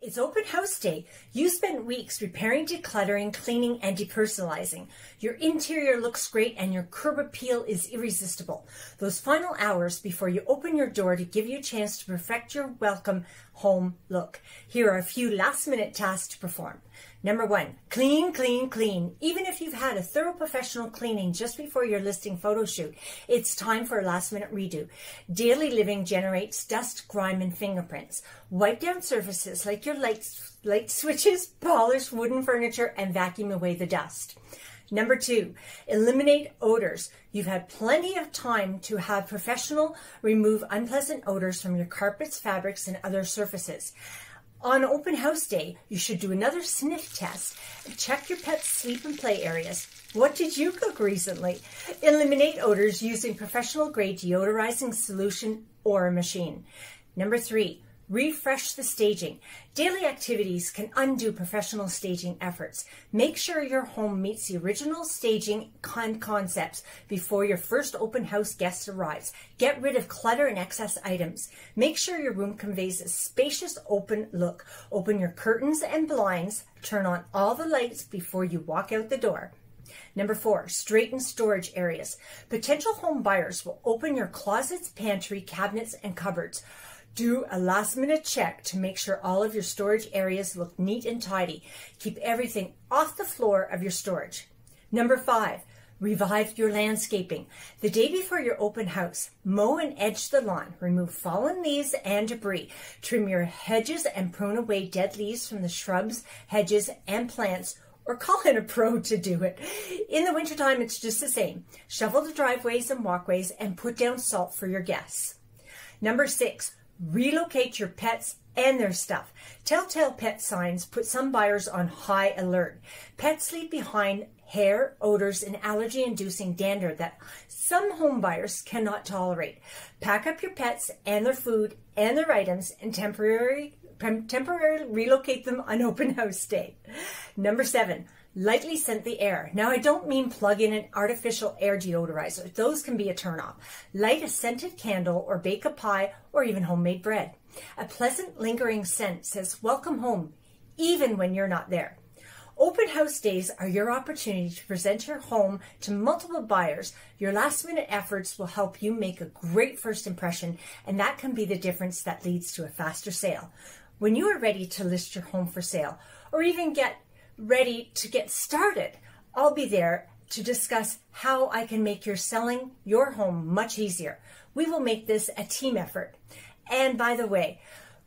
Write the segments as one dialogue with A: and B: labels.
A: It's open house day. You spent weeks repairing, decluttering, cleaning, and depersonalizing. Your interior looks great and your curb appeal is irresistible. Those final hours before you open your door to give you a chance to perfect your welcome home look. Here are a few last minute tasks to perform. Number one, clean, clean, clean. Even if you've had a thorough professional cleaning just before your listing photo shoot, it's time for a last minute redo. Daily living generates dust, grime, and fingerprints. Wipe down surfaces like your light, light switches, polish wooden furniture, and vacuum away the dust. Number two, eliminate odors. You've had plenty of time to have professional remove unpleasant odors from your carpets, fabrics, and other surfaces. On open house day, you should do another sniff test. Check your pet's sleep and play areas. What did you cook recently? Eliminate odors using professional grade deodorizing solution or a machine. Number three, Refresh the staging. Daily activities can undo professional staging efforts. Make sure your home meets the original staging con concepts before your first open house guest arrives. Get rid of clutter and excess items. Make sure your room conveys a spacious open look. Open your curtains and blinds. Turn on all the lights before you walk out the door. Number four, straighten storage areas. Potential home buyers will open your closets, pantry, cabinets, and cupboards. Do a last minute check to make sure all of your storage areas look neat and tidy. Keep everything off the floor of your storage. Number five, revive your landscaping. The day before your open house, mow and edge the lawn, remove fallen leaves and debris, trim your hedges and prune away dead leaves from the shrubs, hedges, and plants or call in a pro to do it. In the wintertime, it's just the same. Shovel the driveways and walkways and put down salt for your guests. Number six, relocate your pets and their stuff. Telltale pet signs put some buyers on high alert. Pets leave behind hair, odors, and allergy inducing dander that some home buyers cannot tolerate. Pack up your pets and their food and their items and temporarily temporarily relocate them on open house day. Number seven, lightly scent the air. Now, I don't mean plug in an artificial air deodorizer. Those can be a turnoff. Light a scented candle or bake a pie or even homemade bread. A pleasant lingering scent says welcome home, even when you're not there. Open house days are your opportunity to present your home to multiple buyers. Your last minute efforts will help you make a great first impression, and that can be the difference that leads to a faster sale. When you are ready to list your home for sale or even get ready to get started, I'll be there to discuss how I can make your selling your home much easier. We will make this a team effort. And by the way,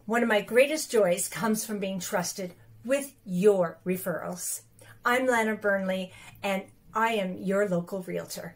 A: one of my greatest joys comes from being trusted with your referrals. I'm Lana Burnley, and I am your local realtor.